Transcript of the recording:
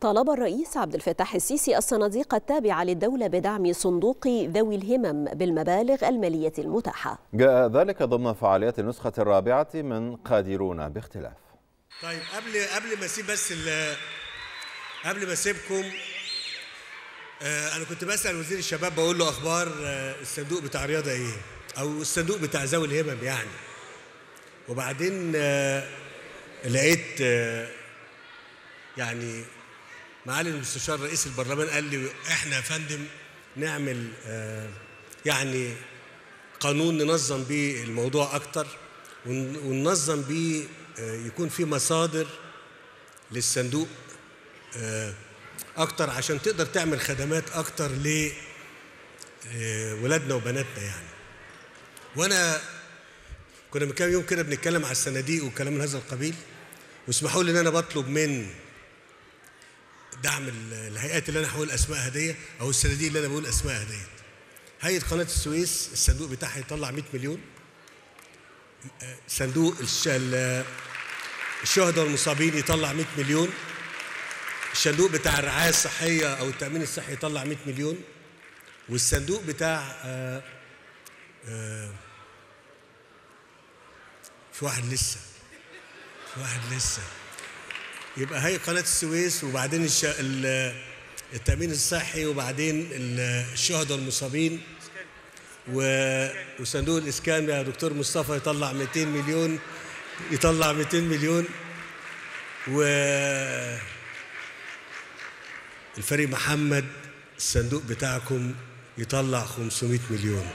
طالب الرئيس عبد الفتاح السيسي الصناديق التابعة للدولة بدعم صندوق ذوي الهمم بالمبالغ المالية المتاحة. جاء ذلك ضمن فعاليات النسخة الرابعة من قادرون باختلاف. طيب قبل قبل ما أسيب بس قبل ما أسيبكم آه أنا كنت بسأل وزير الشباب بقول له أخبار آه الصندوق بتاع الرياضة إيه؟ أو الصندوق بتاع ذوي الهمم يعني. وبعدين آه لقيت يعني معالي المستشار رئيس البرلمان قال لي إحنا يا فندم نعمل يعني قانون ننظم بيه الموضوع أكتر وننظم بيه يكون في مصادر للصندوق أكتر عشان تقدر تعمل خدمات أكتر لولادنا وبناتنا يعني. وأنا كنا من كام يوم كده بنتكلم على الصناديق وكلام من هذا القبيل واسمحوا لي إن أنا بطلب من دعم الهيئات اللي أنا هقول اسمائها دي أو الصناديق اللي أنا بقول اسمائها ديت هيئة قناة السويس الصندوق بتاعها يطلع 100 مليون. صندوق الشهداء والمصابين يطلع 100 مليون. الصندوق بتاع الرعاية الصحية أو التأمين الصحي يطلع 100 مليون. والصندوق بتاع آآ آآ في واحد لسه في واحد لسه. يبقى هي قناة السويس وبعدين الش... التأمين الصحي وبعدين الشهداء المصابين و... وصندوق الإسكان يا دكتور مصطفى يطلع 200 مليون يطلع 200 مليون. و الفريق محمد الصندوق بتاعكم يطلع 500 مليون.